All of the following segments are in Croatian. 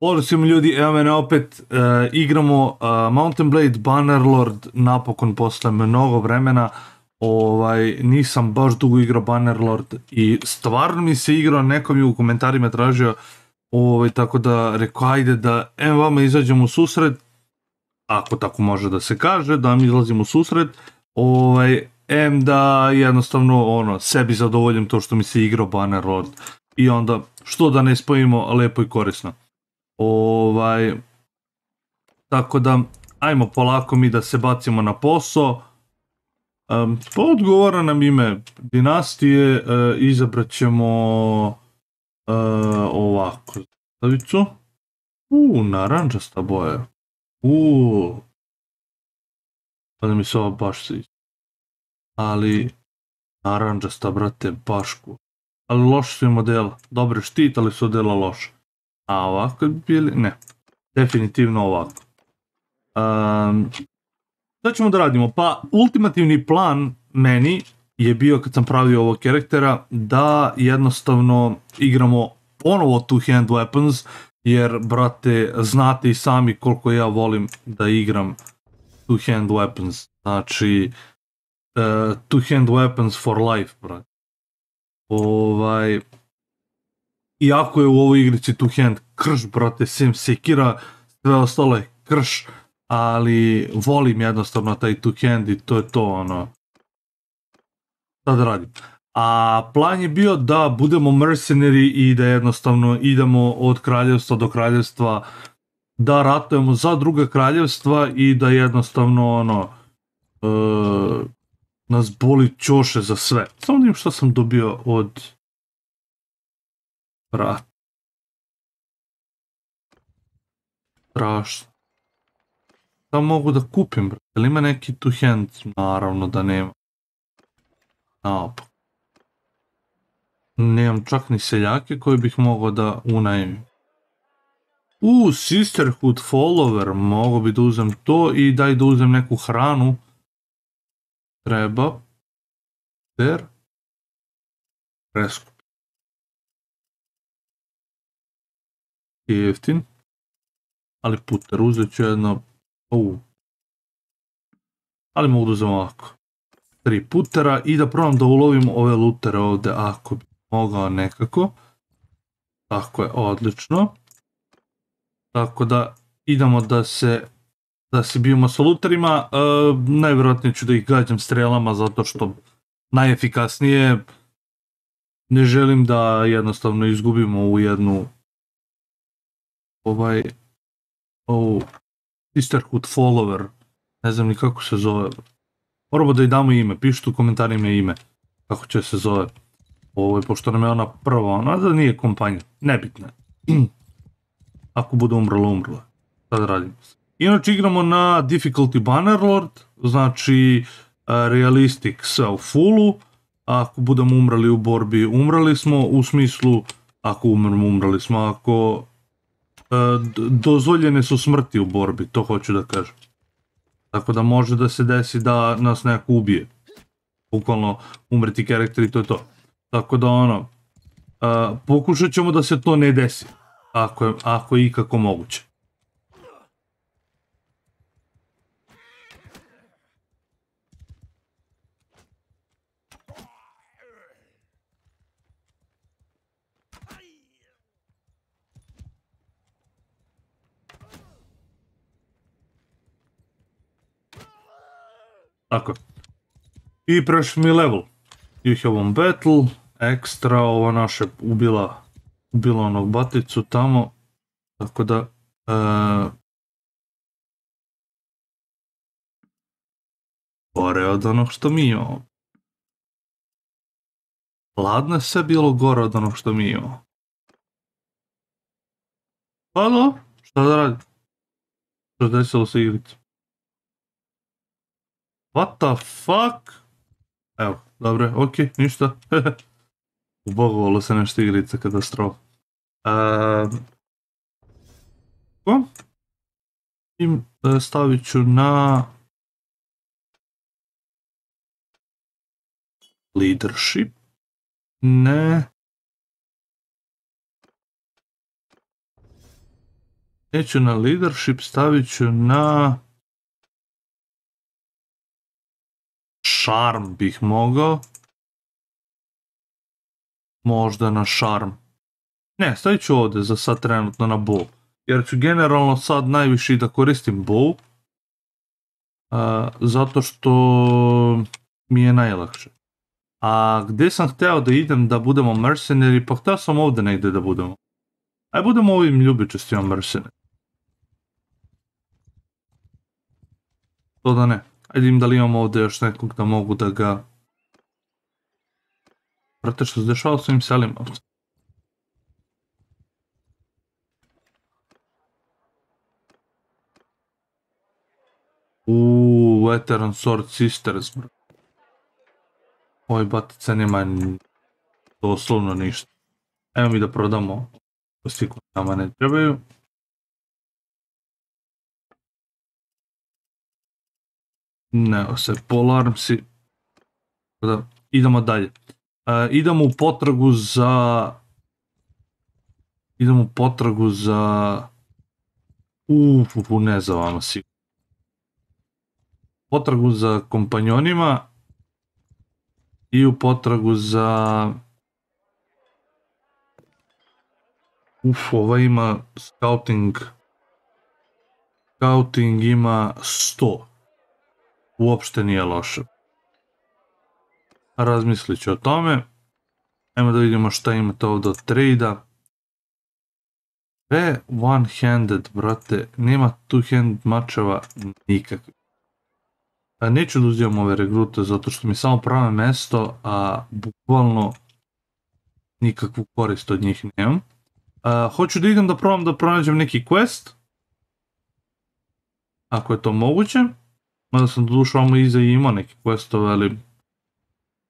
Pozdrav svima ljudi, evo mene opet, e, igramo e, Mountain Blade Bannerlord napokon posle mnogo vremena. Ovaj, nisam baš dugo igrao Bannerlord i stvarno mi se igrao, neko mi u komentarima tražio, ovaj, tako da rekao ajde da em vama izađemo u susret, ako tako može da se kaže, da mi izlazimo u susret, ovaj, em da jednostavno ono, sebi zadovoljim to što mi se igrao Bannerlord i onda što da ne spojimo lepo i korisno. Ovaj, tako da, ajmo polako mi da se bacimo na posao. Um, pa odgovara nam ime dinastije, uh, izabrat ćemo uh, ovako stavicu. U, naranđasta boja. U, pa da mi se ovo baš sviđa. Ali, naranđasta, brate, bašku. Ali loš su i modela. Dobre štit, ali su odela loša. A ovako bi bili, ne, definitivno ovako. Um, ćemo da radimo? Pa, ultimativni plan meni je bio kad sam pravio ovog karaktera da jednostavno igramo ponovo two hand weapons, jer, brate, znate i sami koliko ja volim da igram two hand weapons. Znači, uh, two hand weapons for life, brate. Ovaj, iako je u ovoj igrici two hand krš, brate, sim sekira, sve ostalo je krš, ali volim jednostavno taj two hand i to je to, ono, da radim. A plan je bio da budemo mercenari i da jednostavno idemo od kraljevstva do kraljevstva, da ratujemo za druga kraljevstva i da jednostavno, ono, uh, nas boli čoše za sve. Samo da im što sam dobio od Brat. Strašno. Šta mogu da kupim, brate? Ili ima neki tu hand? Naravno da nema. Naopak. Nemam čak ni seljake koje bih mogao da unajmim. U, Sisterhood follower, mogu bi da uzem to i daj da uzem neku hranu. Treba. Ter. Preskup. Je jeftin. Ali puter, uzet ću jedno... Ali mogu da uzem ovako. Tri putera i da probam da ulovim ove lutere ovde ako bi mogao nekako. Tako je, odlično. Tako da idemo da se da se bijemo sa luterima. E, najvjerojatnije ću da ih gađam strelama zato što najefikasnije ne želim da jednostavno izgubimo u jednu ovaj ovu Sisterhood follower, ne znam ni kako se zove. Moramo da i damo ime, pišite u komentarima ime, kako će se zove. Ovo, pošto nam je ona prva, ona da nije kompanja, nebitna. Ako bude umrla, umrla. Da radimo? Inače igramo na difficulty Bannerlord, znači realistic sve u fullu, ako budemo umrali u borbi, umrali smo, u smislu ako umremo, umrali smo, ako E, dozvoljene su smrti u borbi, to hoću da kažem. Tako da može da se desi da nas neko ubije. Bukvalno umreti karakter i to je to. Tako da ono, uh, pokušat ćemo da se to ne desi. Ako je, ako je ikako moguće. Tako. I prešli mi level. You have on battle, ekstra, ova naša ubila, ubila onog baticu tamo. Tako da, uh, gore od onog što mi imamo. Ladno je sve bilo gore od onog što mi imamo. Dobro, šta da radim? Što desilo se igricu? What the fuck? Evo, dobro, ok, ništa. Ubogovalo se nešto igrica katastrofa. Uh, I e, stavit ću na leadership. Ne. Neću na leadership, stavit ću na... Šarm bih mogao. Možda na šarm. Ne, stavit ću ovdje za sad trenutno na bow. Jer ću generalno sad najviše da koristim bow. zato što mi je najlakše. A gdje sam htio da idem da budemo mercenari, pa htio sam ovdje negdje da budemo. Aj budemo ovim ljubičestima mercenari. To da ne. Ajde im da li imamo ovdje još nekog da mogu da ga... Brate, što se dešava s ovim selima? Uuu, Veteran Sword Sisters, bro. Ovaj batica nema doslovno ništa. Evo mi da prodamo. Postiku nama ne trebaju. Ne, se polarmsi. Da, idemo dalje. E, idemo u potragu za... Idemo u potragu za... Uf, ne za vama si. Potragu za kompanjonima i u potragu za... Uf, ova ima scouting... Scouting ima 100 uopšte nije loše. Razmislit ću o tome. Ajmo da vidimo šta imate ovdje od trade-a. Sve one-handed, brate. Nema two-hand mačeva nikakvi. A neću da uzimam ove regrute zato što mi samo prave mesto, a bukvalno nikakvu korist od njih nemam. hoću da idem da probam da pronađem neki quest. Ako je to moguće. Mada sam dodušao ovamo iza i imao neke questove, ali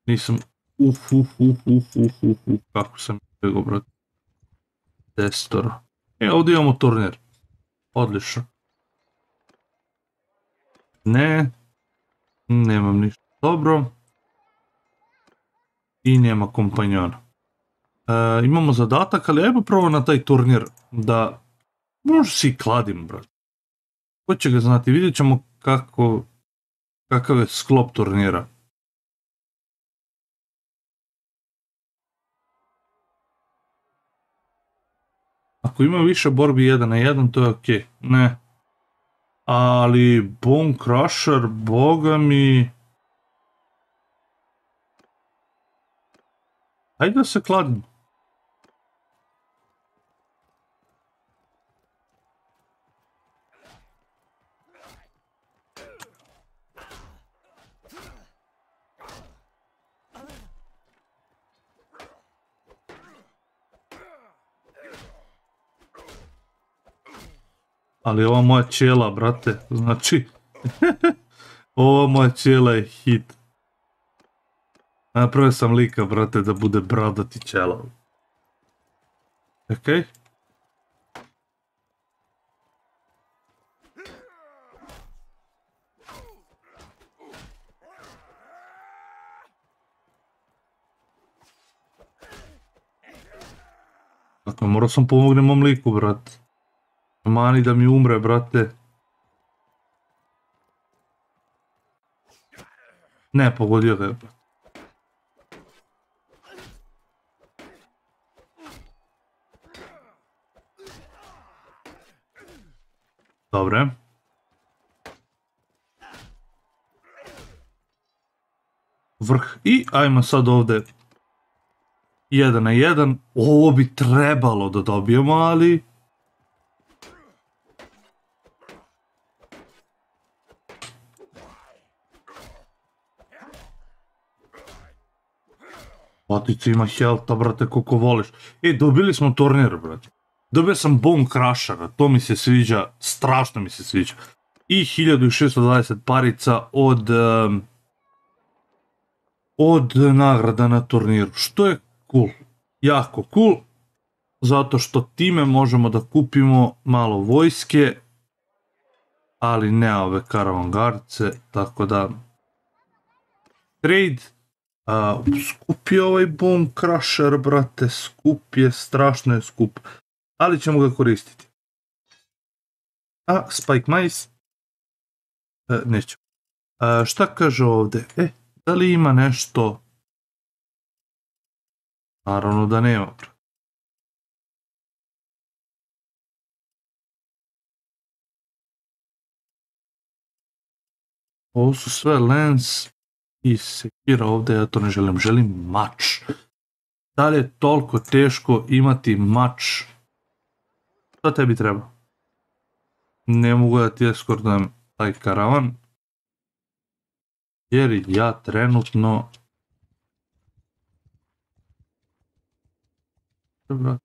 nisam... Uf, uf, uf, uf, uf, uf, uf, kako sam bjegao, brat. Destor. E, ovdje imamo turnir. Odlično. Ne. Nemam ništa dobro. I nema kompanjona. E, imamo zadatak, ali ajmo prvo na taj turnir da... Možda si kladim, brat. Ko će ga znati, vidjet ćemo kako, kakav je sklop turnira. Ako ima više borbi 1 na 1, to je ok. Ne. Ali Bone Crusher, boga mi... Hajde da se kladim. Ali ova moja čela, brate, znači... ova moja čela je hit. Napravio sam lika, brate, da bude bradati čela. Okej. Dakle, morao sam pomogne mom liku, brate. Mani da mi umre, brate. Ne, pogodio ga je. Dobre. Vrh. I ajmo sad ovdje. Jedan na jedan. Ovo bi trebalo da dobijemo, ali... Matice ima helta, brate, koliko voliš. E, dobili smo turnir, brate. Dobio sam Bone Crushera, to mi se sviđa, strašno mi se sviđa. I 1620 parica od... od nagrada na turniru, što je cool. Jako cool, zato što time možemo da kupimo malo vojske, ali ne ove karavangarce, tako da... Trade a, skup je ovaj Bone Crusher, brate, skup je, strašno je skup. Ali ćemo ga koristiti. A, Spike Mice. E, neću. E, šta kaže ovdje? E, da li ima nešto? Naravno da nema. brate. Ovo su sve lens i sekira ovdje, ja to ne želim, želim mač. Da li je toliko teško imati mač? Šta tebi treba? Ne mogu da ti eskortujem taj karavan. Jer ja trenutno... Dobro.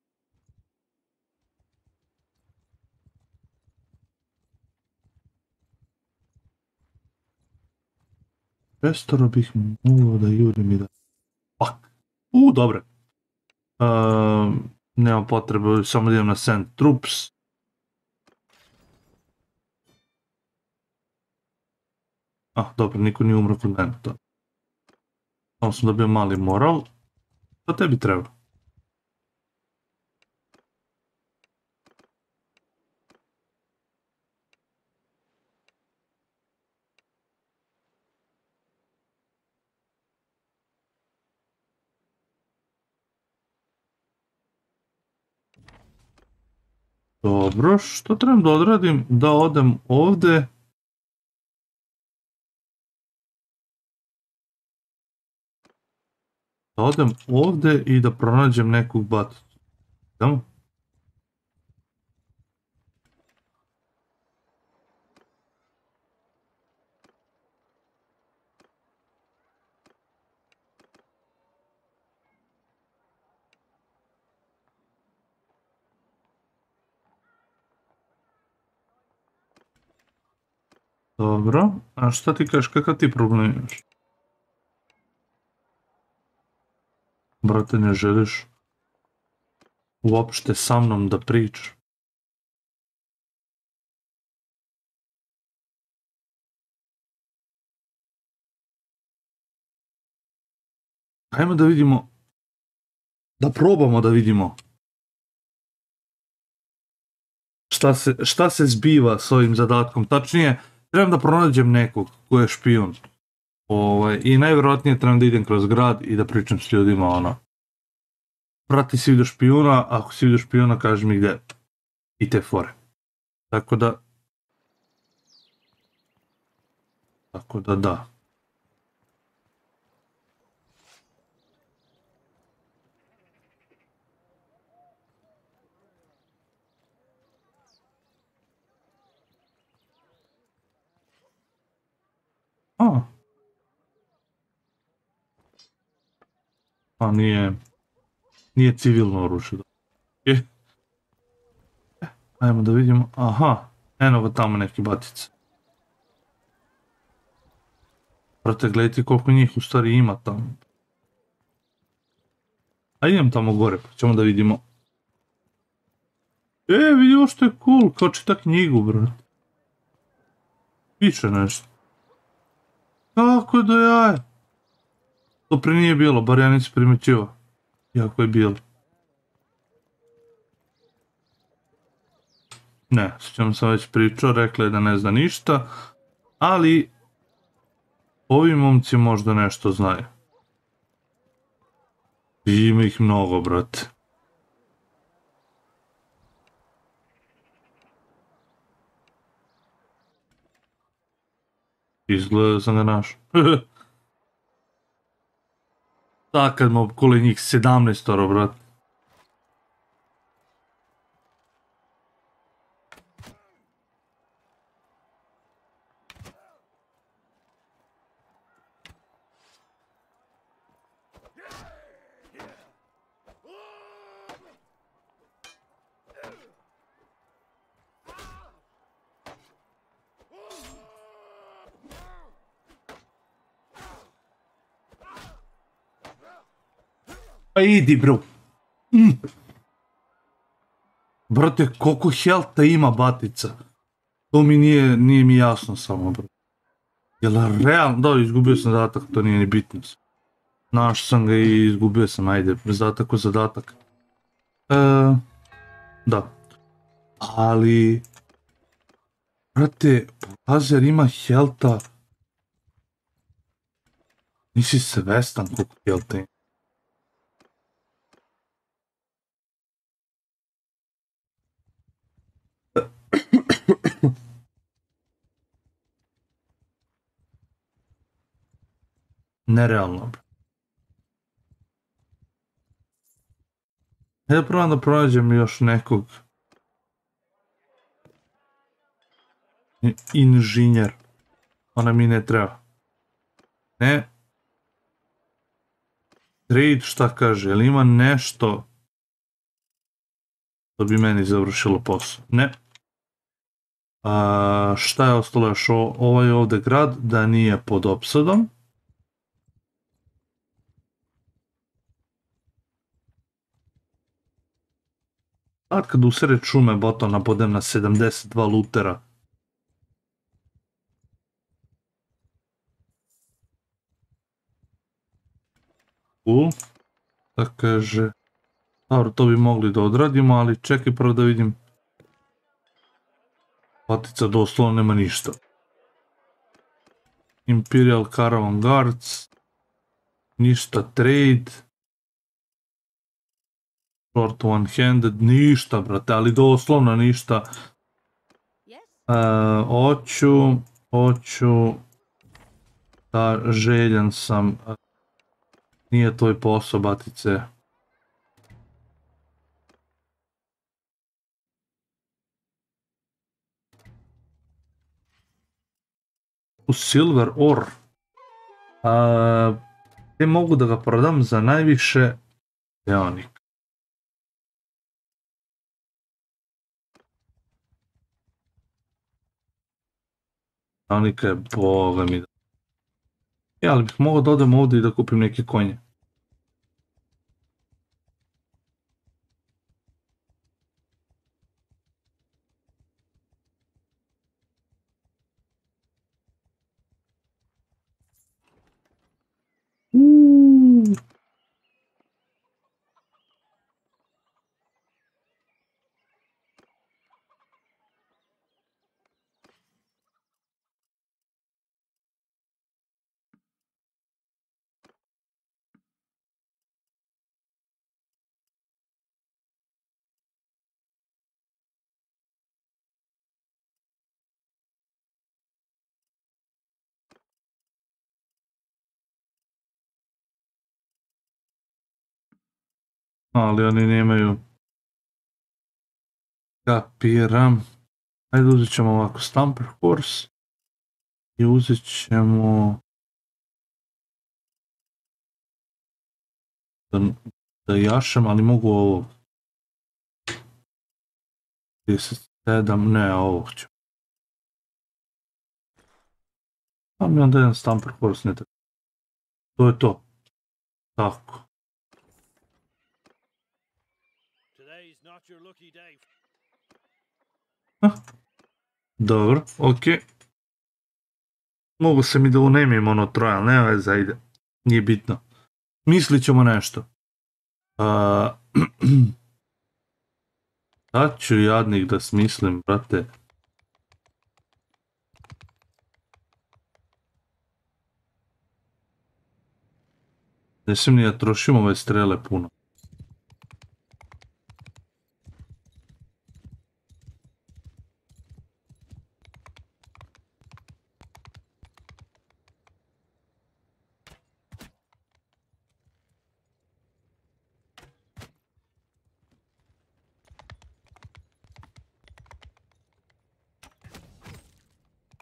Šestoro bih mogao da jurim i da... Fuck. U, dobro. Uh, nema potrebe, samo da idem na send troops. Ah, dobro, niko nije umro kod mene, to. Samo sam dobio mali moral. Šta tebi treba? Dobro, što trebam da odradim? Da odem ovde. Da odem ovde i da pronađem nekog baticu. Idemo? Dobro, a šta ti kažeš, kakav ti problem imaš? Brate, ne želiš uopšte sa mnom da pričaš? Ajmo da vidimo, da probamo da vidimo šta se, šta se zbiva s ovim zadatkom. Tačnije, trebam da pronađem nekog ko je špijun. Ovaj, I najvjerojatnije trebam da idem kroz grad i da pričam s ljudima, ono. Prati si do špijuna, ako si vidio špijuna, kaži mi gdje. I te fore. Tako da... Tako da da. A. A nije... Nije civilno oružje. Je. Ajmo da vidimo. Aha. Eno ga tamo neki batica. Brate, gledajte koliko njih u stvari ima tamo. A idem tamo gore, pa ćemo da vidimo. E, vidi što je cool, kao čita knjigu, brate. Piše nešto. Kako do jaja? To pre nije bilo, bar ja nisam. Jako je bilo. Ne, s čem sam već pričao, rekla je da ne zna ništa, ali ovi momci možda nešto znaju. Ima ih mnogo, brate. Izgleda da sam ga našao. Tak kad mu okoli njih 17 brate. Idi bro. Mm. Brate, koliko helta ima batica? To mi nije, nije mi jasno samo, bro. Jel realno? Da, izgubio sam zadatak, to nije ni bitno. Naš sam ga i izgubio sam, ajde, zadatak u zadatak. E, da. Ali... Brate, lazer ima helta. Nisi svestan koliko helta ima. Nerealno. Ja probam da pronađem još nekog inženjer. Ona mi ne treba. Ne. Trade šta kaže, jel ima nešto što bi meni završilo posao? Ne. A, šta je ostalo još? Ovaj ovdje grad da nije pod opsadom. A kad usred šume botona bodem na 72 lutera. Cool. Da kaže... Dobro, to bi mogli da odradimo, ali čekaj prvo da vidim. Patica doslovno nema ništa. Imperial Caravan Guards. Ništa trade. Short one handed, ništa brate, ali doslovno ništa. E, hoću, hoću, da željan sam, nije tvoj posao batice. U Silver Ore. A, te mogu da ga prodam za najviše Leonik. Leonika je boga mi da. E, ali bih mogao da odem ovdje i da kupim neke konje. Ali oni nemaju... Kapiram. Ajde uzet ćemo ovako Stamper Horse. I uzet ćemo... Da, da jašem, ali mogu ovo. 37, ne, ovog ću. A mi onda jedan Stamper Horse ne treba. To je to. Tako. Dobro, ok. Mogu se mi da unemim ono troje, ali nema veze, ide. Nije bitno. Mislit ćemo nešto. A, Sad ću jadnik da smislim, brate. Ne smijem ni da trošim ove strele puno.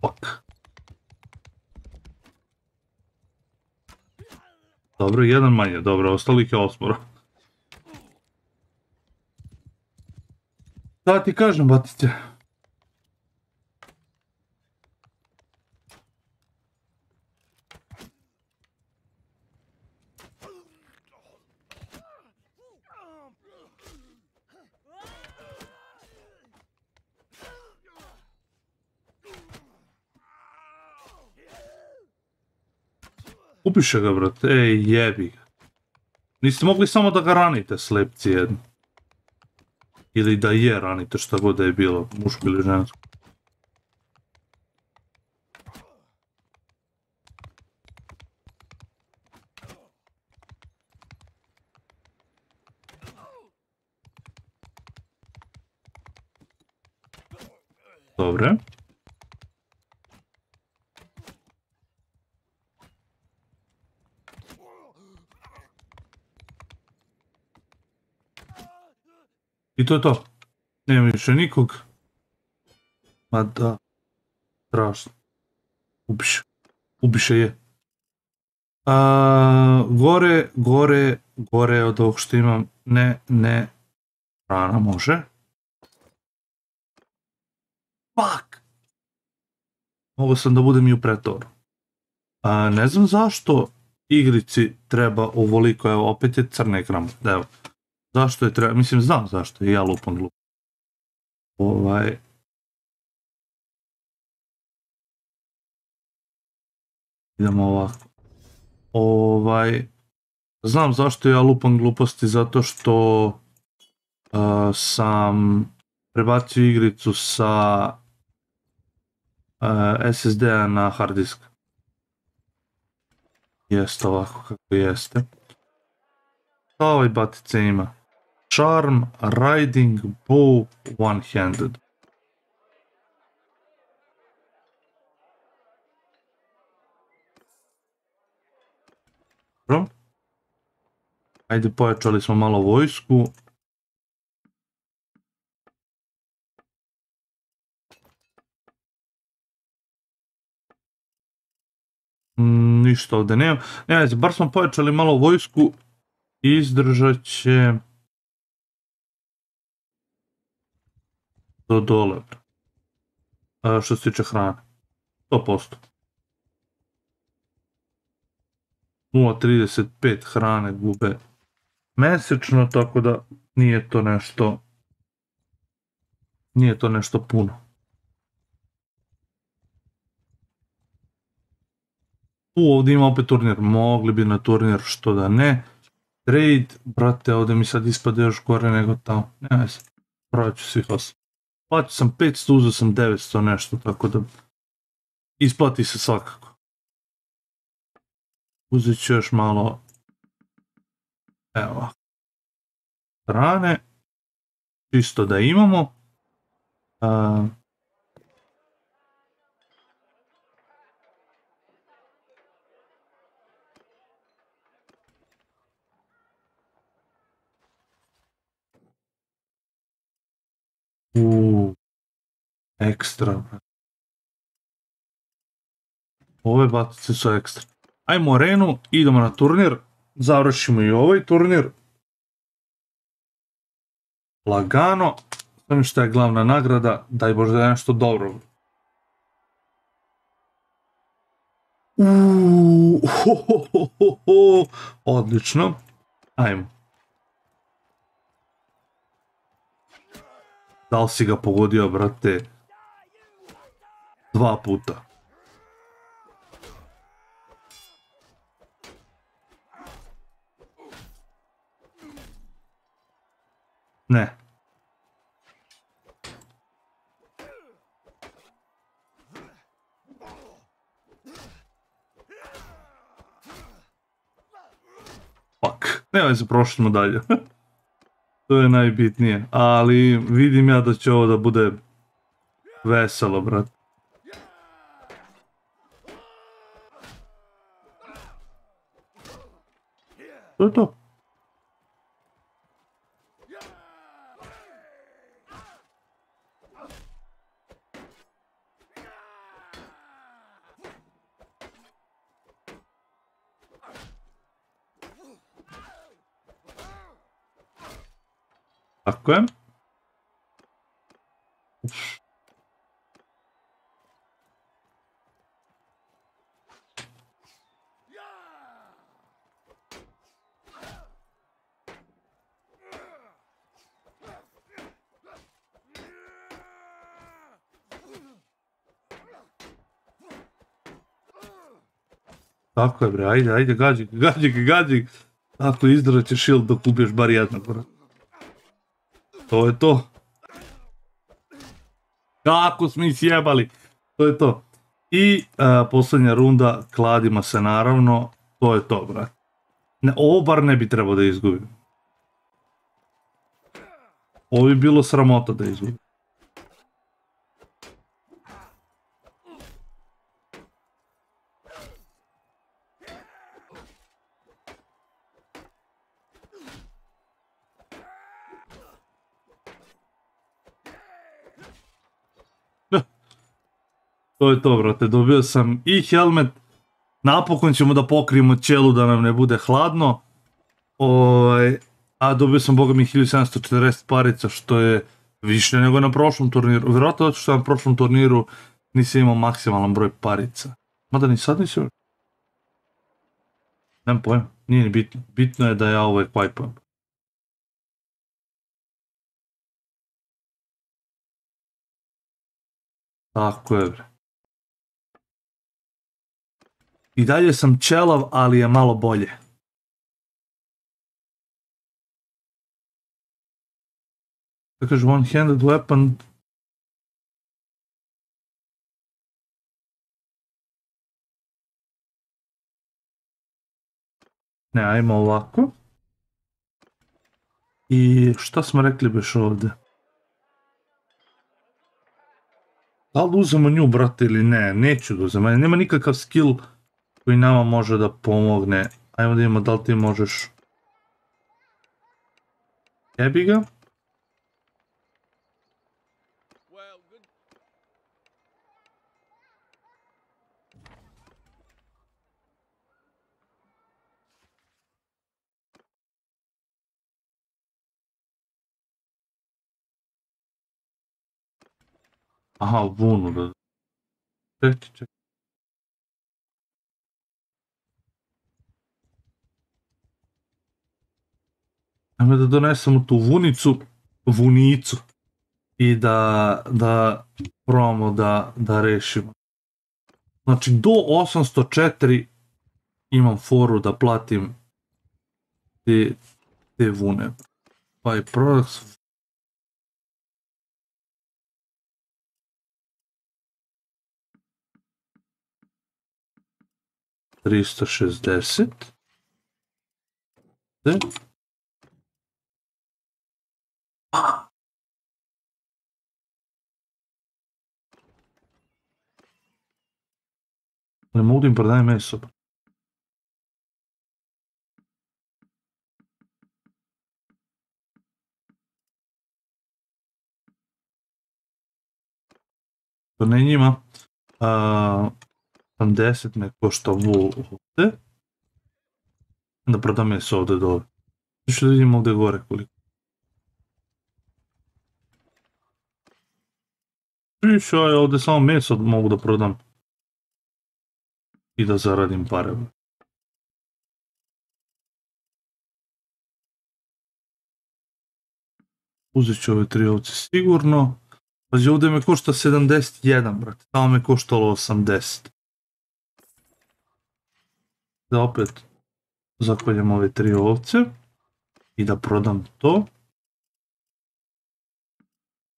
Fuck. Dobro, jedan manje, dobro, ostalih je osmoro. Da ti kažem, batice. Upiše ga, brate, ej, jebi ga. Niste mogli samo da ga ranite, slepci jedni. Ili da je ranite, šta god da je bilo, muško ili žensko. Dobre. I to je to. Nema više nikog. Ma da. Strašno. Ubiše. Ubiše je. A, gore, gore, gore od ovog što imam. Ne, ne. Rana može. Fuck! Mogu sam da budem i u pretoru. A, ne znam zašto igrici treba ovoliko, evo opet je crni ekran, evo. Zašto je treba, mislim znam zašto je, ja lupam glupo. Ovaj... Idemo ovako. Ovaj... Znam zašto ja lupam gluposti, zato što uh, sam prebacio igricu sa uh, SSD-a na hard disk. Jeste ovako kako jeste. Šta ovaj batice ima? Charm, Riding, Bow, One-Handed. Ajde, pojačali smo malo vojsku. Mm, ništa ovdje nema. Ne, bar smo pojačali malo vojsku. Izdržat će... Do dole. Što se tiče hrane. 100%. 0.35 hrane gube mesečno, tako da nije to nešto nije to nešto puno. U, ovdje ima opet turnir, mogli bi na turnir, što da ne. Trade, brate, ovdje mi sad ispade još gore nego tamo, ne veze, pravit ću svih osam. Platio sam 500, uzeo sam 900 nešto, tako da isplati se svakako. Uzet ću još malo, evo strane, čisto da imamo. A, U, ekstra. Ove batice su ekstra. Ajmo arenu, idemo na turnir, završimo i ovaj turnir. Lagano, znam šta je glavna nagrada, daj Bože da je nešto dobro. Uuu, ho, ho, ho, ho. odlično. Ajmo. Da li si ga pogodio, brate? Dva puta. Ne. Fuck. Nema se, prošli smo dalje. to je najbitnije. Ali vidim ja da će ovo da bude veselo, brat. To je to. Tako je. Tako je bre, ajde, ajde, gađi, gađi, gađi. Tako izdržat će shield dok ubiješ bar jednog, bro. To je to. Kako smo ih sjebali. To je to. I a, posljednja runda, kladimo se naravno. To je to, brat. Ovo bar ne bi trebao da izgubim. Ovo bi bilo sramota da izgubim. To je to, brate. Dobio sam i helmet. Napokon ćemo da pokrijemo ćelu da nam ne bude hladno. Ovaj, a dobio sam, boga mi, 1740 parica, što je više nego na prošlom turniru. Vjerojatno zato što na prošlom turniru nisam imao maksimalan broj parica. Mada ni sad nisam... Nemam pojma, nije ni bitno. Bitno je da ja ovaj pajpujem. Tako je, bre. I dalje sam čelav, ali je malo bolje. Da kaže one-handed weapon. Ne, ajmo ovako. I šta smo rekli beš ovdje? Da li uzemo nju, brate, ili ne? Neću da uzem. Nema nikakav skill koji nama može da pomogne. Ajmo da vidimo da li ti možeš... Jebi ga. Aha, vunu da... Čekaj, čekaj. Ajme da donesemo tu vunicu, vunicu i da, da probamo da, da rešimo. Znači do 804 imam foru da platim te, te vune. Pa je products Tristo šestdeset. Ne mogu da im prodajem meso. To ne njima. A, 80 me košta ovo ovdje. Da prodam meso ovdje dole. Što da vidimo ovdje gore koliko. Više, ja ovdje samo meso mogu da prodam. I da zaradim pare. Uzet ću ove tri ovce sigurno. Pazi, ovdje me košta 71, brate. Tamo me koštalo 80. Da opet zakoljem ove tri ovce. I da prodam to.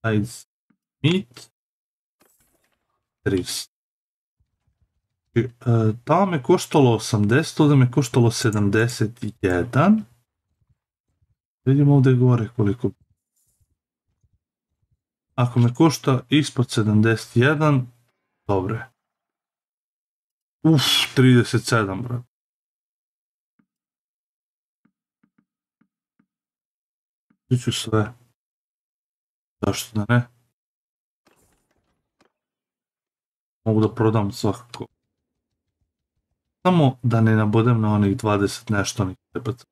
Ajde, meat. 300. E, tamo me koštalo 80, ovdje me koštalo 71. Vidimo ovdje gore koliko. Ako me košta ispod 71, dobro je. Uf, 37, brat. ću sve. Zašto da ne? Mogu da prodam svakako. Samo da ne nabodem na onih 20 nešto mi trebaca.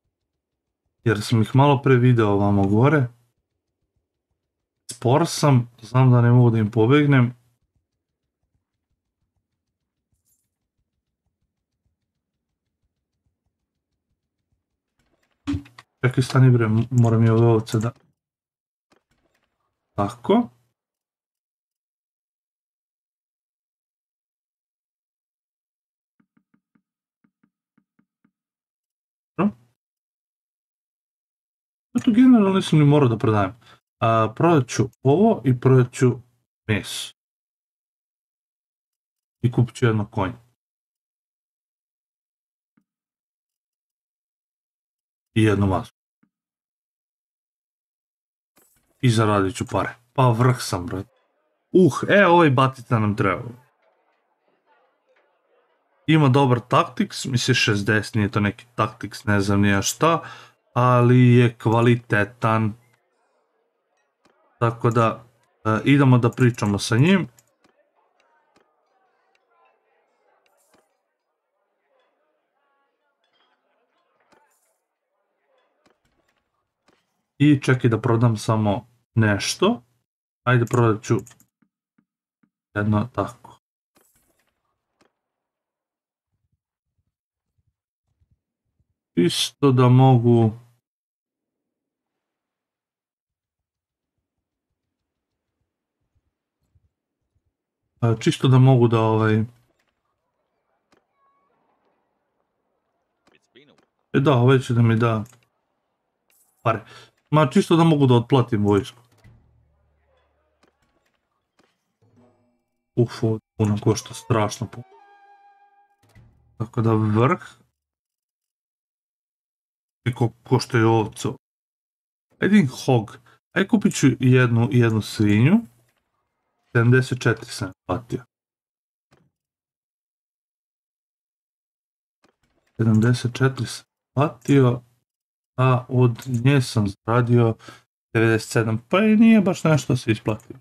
Jer sam ih malo pre video ovamo gore. Spor sam, znam da ne mogu da im pobegnem. Čekaj, stani bre, moram i ove ovce da... Tako. Като генерално не не мора да продаем. А, продат ću ovo i prodat. И купit едно jedno. И едно масло. И заради ću pare. Pa vrh sam, brad. Е, ovaj батите нам трябва. Има добър тактикс, мисля 60-нито неки тактикс, не знам ние ща. ali je kvalitetan. Tako da e, idemo da pričamo sa njim. I čekaj da prodam samo nešto. Ajde prodat ću jedno tako. Isto da mogu... Čisto da mogu da ovaj... E da, ovaj će da mi da pare. Ma čisto da mogu da otplatim vojsku. Uf, ovo puno košta strašno puno. Tako da vrh. I ko košta je ovco. Ajde hog. Ajde kupit ću jednu, jednu svinju. 74 sam platio. 74 sam platio, a od nje sam zaradio 97, pa i nije baš nešto se isplatio.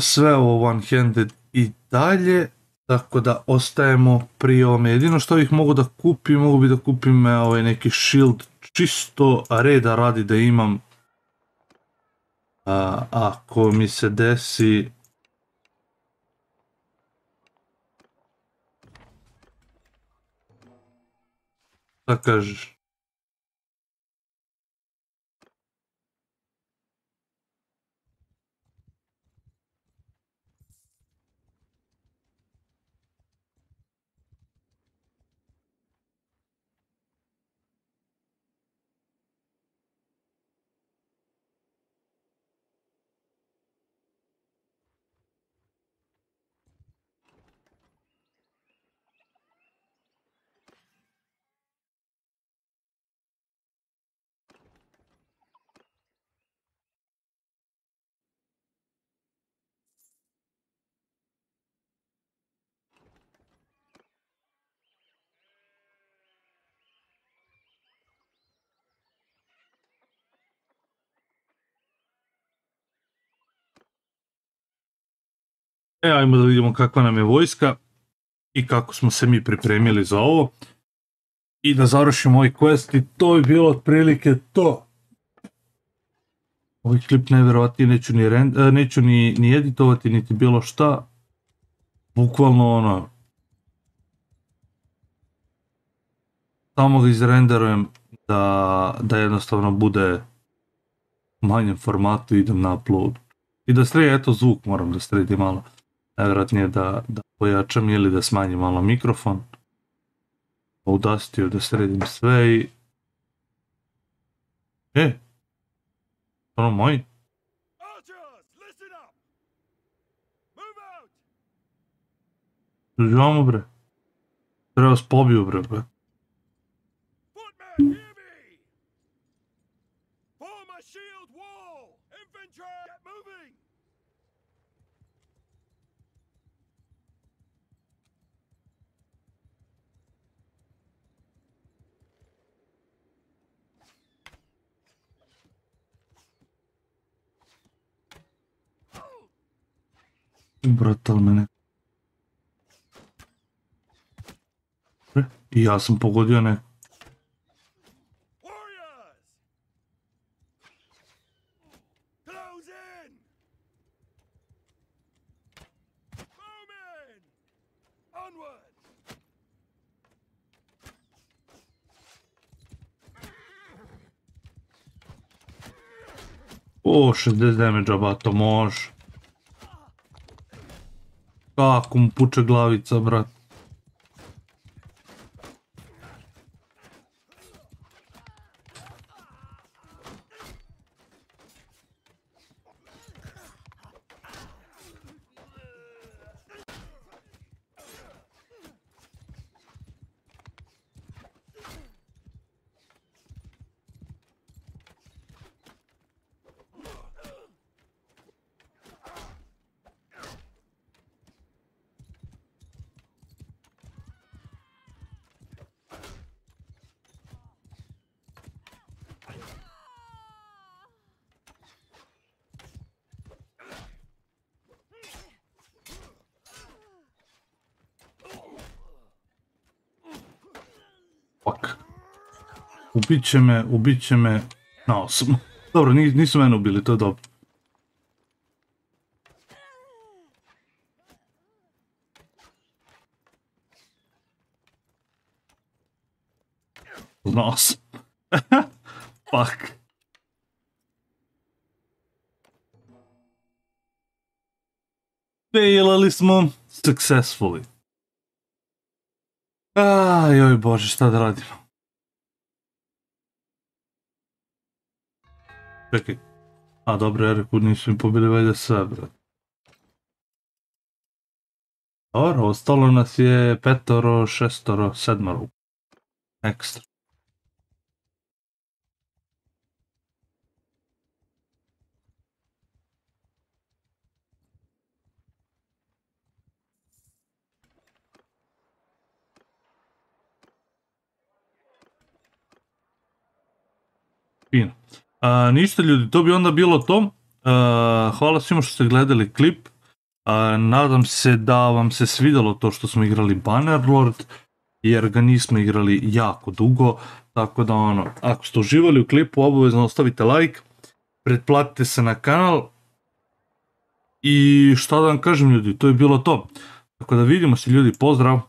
Sve ovo one-handed i dalje, tako da ostajemo pri ovome. Jedino što ih mogu da kupim, mogu bi da kupim e, ovaj neki shield čisto reda radi da imam a, ako mi se desi Šta kažeš? E, ajmo da vidimo kakva nam je vojska i kako smo se mi pripremili za ovo. I da završimo ovaj quest i to bi bilo otprilike to. Ovaj klip najverovatnije neću ni, e, neću ni, editovati, niti bilo šta. Bukvalno ono... Samo ga izrenderujem da, da jednostavno bude u manjem formatu idem na upload. I da sredi, eto zvuk moram da sredim malo. Najvjerojatnije da, da pojačam ili da smanjim malo mikrofon. Audacity da sredim sve i... E! Ono moj? Živamo bre. Treba vas pobiju bre, bre. Братан, мене. Я съм погодене. О, 60 демеджа, бато, може. Kako mu puče glavica, brat. Ubit će me, ubit će me na osam. Dobro, ni- nisu mene ubili, to je dobro. Na osam. Fuck. Failali smo successfully. Aj, oj bože, šta da radimo? Čekaj. A dobro, ja rekao, nisu mi pobili valjda sve, brat. Dobro, ostalo nas je petoro, šestoro, sedmoro. Ekstra. Fino. A, ništa ljudi, to bi onda bilo to. A, hvala svima što ste gledali klip. A, nadam se da vam se svidjelo to što smo igrali Bannerlord, jer ga nismo igrali jako dugo. Tako da ono, ako ste uživali u klipu, obavezno ostavite like, pretplatite se na kanal. I šta da vam kažem ljudi, to je bilo to. Tako da vidimo se ljudi, pozdrav!